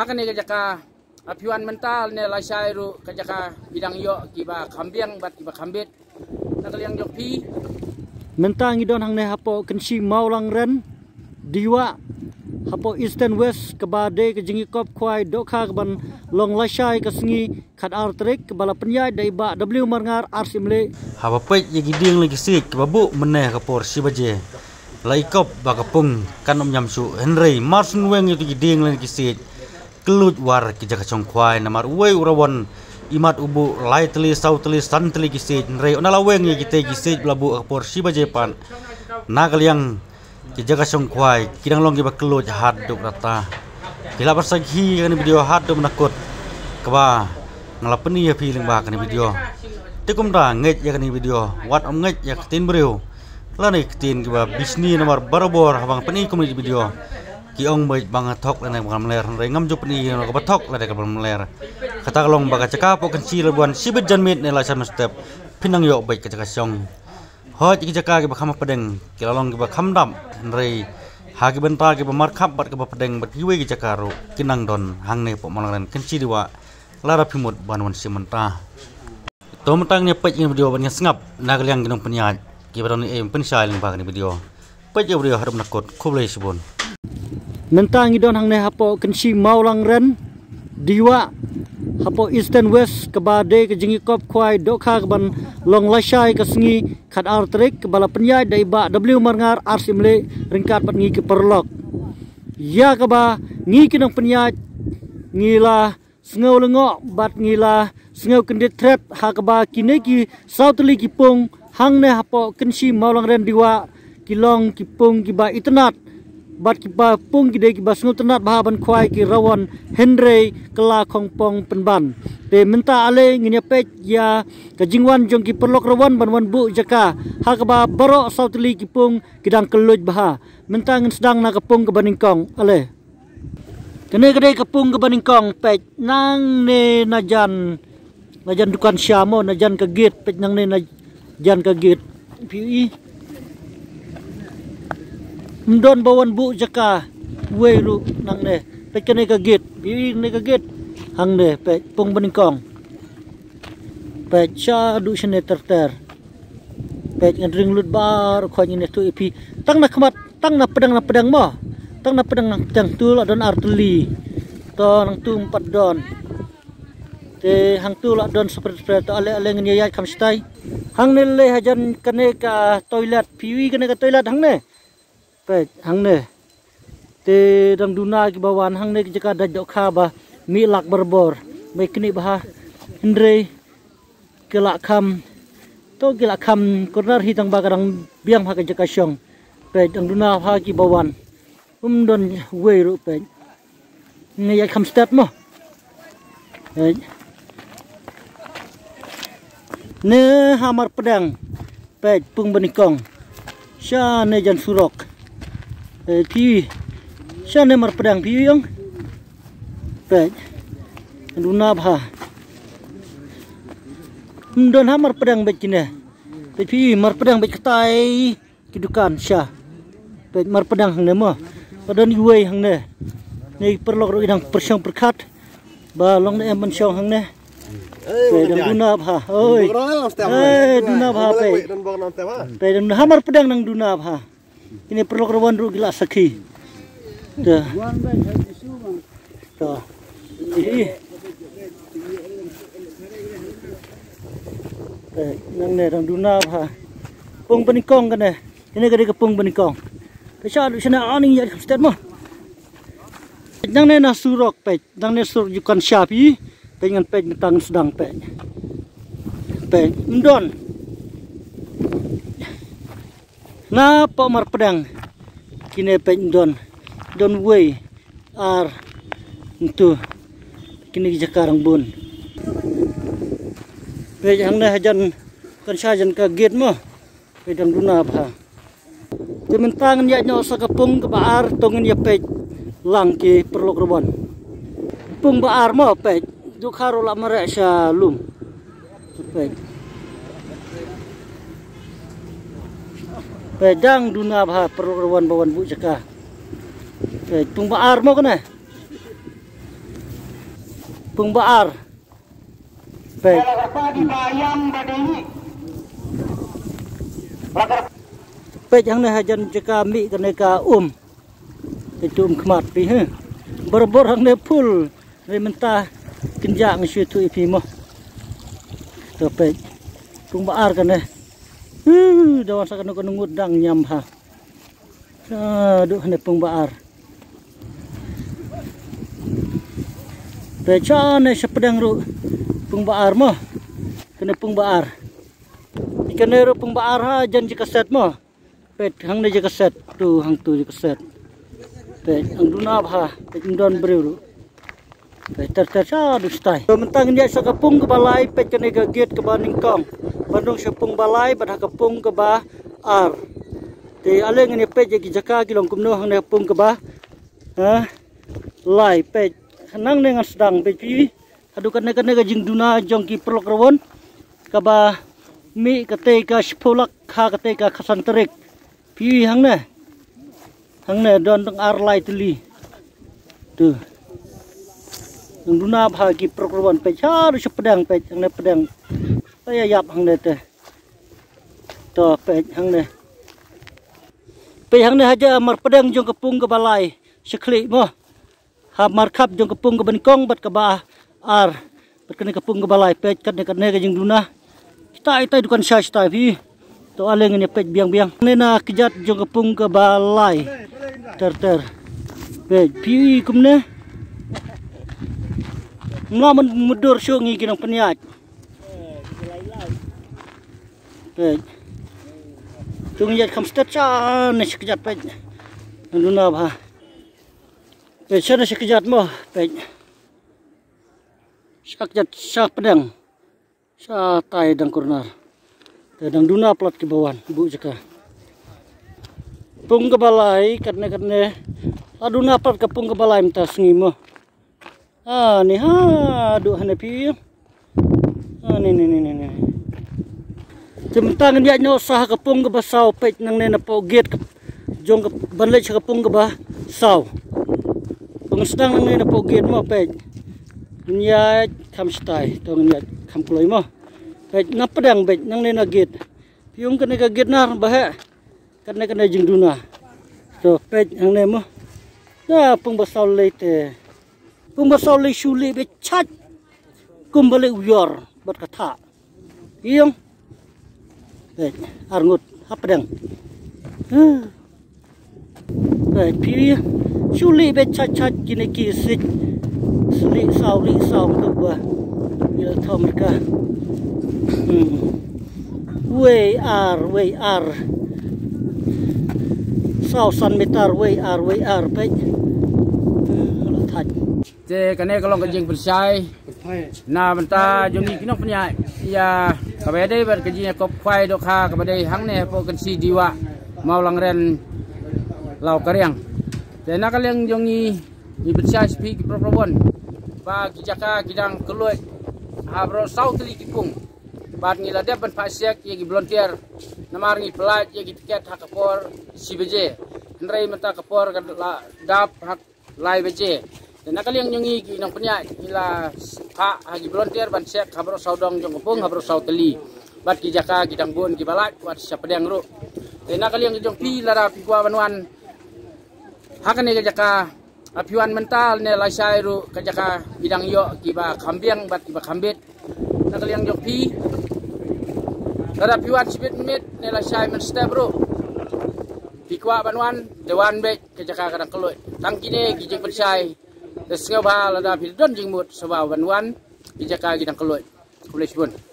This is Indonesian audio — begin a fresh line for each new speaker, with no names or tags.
Akan ni kajaka apiwan mental ne lasai ru kajaka bidang yo kiba kambiang bat kiba kambit. Nakaliang jok pi.
Mentang idon hang ne hapo kensi maulang ren. Diwa hapo eastern west ke bade ke jingi kop kwai dokha ke ban long lasai ke sengi khat artrik ke bala penyai dai ba w marngar arsimle
haba pek ye giding lagi sik babu meneh ke por si baje. Lai kop ba kapung kan om nyam su. Henry marsun weng itu giding lagi sik kelut war ki jaka chong kwai namar uwe urawan imat ubu lai teli sau teli san teli kisi. Rei ona laweng ye kite kisi blabu akpor si baje pan nagal yang ki jaka chong kwai kidang long ki ba kelut hat duk rata. Kila bersagi kan video hat duk menakut keba ngalapeni ya feeling ba kan video. Tikum da nget ya kan video. Wat om nget ya ketin beriu. Lani ketin ki ba bisni nomor barobor habang peni komedi video ki ong bai bang thok la nai bang ler re ngam jup ni no ka thok la ka bang ler kata kalong baga caka po kan si labuan sibet jan mit ne la sam step. Pinang yo bai ka caka song ho ki caka ki ba kham padeng ki lalong ki ba kham dam re ha ki benta ki ba mar khap bat ki ba padeng bat ki we ki caka ro kinang don hang ne po malang kan si diwa. Lara pimut ban wan si menta to mentang ne pek video ban ngap na kaliang ginong penyat ki ba don em pen sai ling ba ni video. Pek video harap nakot kublai sibon
mentang idon hang ne hapo kensi maulang ren diwa hapo eastern west ke bade ke jingi kop kwai dokha ke ban long lasai ke sengi khat artrik ke bala penyai dai ba w marngar arsimle ringkat pat ngi ke perlok ya ke ba ngi ke nang penyai ngila sengau lengo bat ngila sengau kendit threat ha ke ba kine ki sautli ki pung hang ne hapo kensi maulang ren diwa kilong ki pung ki ba itnat bat ki ba pung ki de ki ba sngu tenat ba ki henry kala penban te minta ale nginya pe ya ka jingwan jong ki perlok rawan ban wan bu jaka ha ka ba baro sautli ki pung ngin sedang na ka pung ke baningkong ale. Kene kede ka pung ke baningkong pe nang ne najan najan dukan syamo najan gate pe nang ne najan gate pi mdon bawan bu jaka we ru nang ne pe kene ka git bi ne ka git hang ne pe pung baning kong pe cha du shne ter ter pe ngan ring lut bar kho ni ne tu ipi tang na khamat tang na pedang na pedang mo tang na pedang na pedang tu la don arteli to nang tu empat don te hang tu la don seperti seperti ale ale ngan yai kam stai hang ne le hajan kene ka toilet piwi kene ka toilet hang ne pe hang ne. Te dang duna ki bawan hang ne jaka da jok kha ba mi lak berbor. Me kini bah hendre kelak kham. To kelak kham corner hi tang ba kadang biang ha ka jaka syong dang duna ha ki bawan. Um don we ru pe ne ya kham stat mo. Ne hamar pedang. Pe pung benikong. Sha ne jan surok eh pi sha ne mar pedang pi yang pe duna bha don ha mar pedang be kine pe pi mar pedang be ktai kidukan sha pe mar pedang hang ne mo padon yuai hang ne ne perlok ro idang persyang perkat. Ba long ne em ban hang ne duna bha oi. Eh duna bha pe pe dang hamar pedang nang duna bha ini perlu kerwan ru gila sakhi tuh tuh ini eh nang ne dang duna bha pung penikong kan ini gede ke pung penikong. Kesha lu sana aning ya stat mo nang ne na surok pe nang ne sur yukan syapi pengen pe tang sedang pe pe ndon na pa mar pedang? Kine don. Don way ar itu kini jakarang bun. Pe jang na hajan kan sajan ka gate mo. Pe dang duna ba Kementangan ya nyo sa kapung ke baar tongin ya pe lang ki perlu kerbon pung baar mo pe. Duk haro la mare sa lum. Pe pedang duna bah perlu rawan bawan bu jaka eh tung baar mo kana pung baar. Pek pek yang ne hajan jeka mi kene ka um. Itu um kmat pi he. Berbor hang ne pul. Mentah kenjang syu tu ipi mo to pek pung baar kene Hmm, dawan sa kanu kanu ngudang nyam ha. Aduh, ne pung baar. Pecan ne sepedang ru pung baar mo. Kena pung baar. Ikan ru pung baar ha jan jika set mo. Pet hang ne jika set tu hang tu jika set. Pet ang dunab ha pet ndon beriru. Pet ter ter sa du stai. Mentang dia sa kapung ke balai pet kena gagit ke baning kong. Bandung sepung balai pada kapung ke ba ar. Ti ale ngene pet jagi jaka kilong kumno hang ne kapung ke ba. Ha? Lai pet nang dengan sedang pet pi. Adu kan kan jing duna jong ki perlok rawon. Kaba mi kate ka sepulak ha kate ka kasanterik. Pi hang ne. Hang ne don teng ar lai tuli. Tu. Nang duna ba ki perlok rawon pet ha sepedang pedang. Saya yap hang ne te. To pet hang ne. Pe hang ne haja mar pedang jong kepung ke balai. Seklik mo. Ha mar kap jong kepung ke benkong bat ke ba ar. Bat kene kepung ke balai pet kat ne kat ne jing duna. Kita ita dukan syah sta pi. To ale ngene pet biang-biang. Ne na kejat jong kepung ke balai. Ter ter. Pet pi kum ne. Ngaman mudur syungi kinang peniat. Pej. Tung yat kam stat cha ne sekejat pej. Nuna ba. Pej mo pej. Sekejat sa pedang. Sa tai dang kurnar. Dang duna plat ke bawan bu jaka. Pung ke balai karena karena aduna plat ke pung ke balai minta sengi mo. Ah ni ha aduh hane pi. Ah ni ni ni ni ni. Sementang dia nyosah kepung ke basau pek nang nena po gate ke jong ke banlek kepung ke bah sau. Pengsedang nang nena po gate mo pek. Dunia kam stai to dunia kam kuloi mo. Pek na pedang pek nang nena gate. Piung kena ke gate nar bah. Kena kena jing duna. To pek nang nena mo. Na pung basau lete. Pung basau le shuli be chat. Kumbale uyor berkata. Piung Right, arngut hapdang. Right, piwi chuli be cha cha gini ki sit. Sli sau li sau tu gua. Bila tau mereka. Hmm. Way ar, way ar. Sau san meter way ar, way ar. Baik. Lathat.
Jadi kene kalau kencing bersai. Na benta joni kino punya ya kabade ber kejing kop kwai do hang ne po kan si diwa mau lang ren lau karyang. Te na kalyang jongi ni bersai spi ki propron. Ba kijaka kidang keluat habro sau teli kipung. Bat ngila de ban pasiak ye gi volunteer namar ngi pelat ye tiket hak kapor si beje. Nrai mata kapor kan dap hak lai beje. Dan nakal yang nyungi ki nang penya ila ha hagi volunteer ban sek habro saudong jong kepung habro sau teli. Bat ki jaka ki dang bun ki balat wat dang ru. Dan nakal yang jong pi lara pi gua banwan. Hakan ne jaka apiwan mental ne la ru ka jaka bidang yo ki ba kambiang bat ki ba kambet. Nakal yang jong pi lara piwan sibit mit ne la syai men step ru. Pikwa banwan dewan be ke jaka kadang keluy. Tangkine ki jeng persai Terus ngau bah lada pidon jing mut sebab wan wan bijaka gidang keluar. Boleh sebut.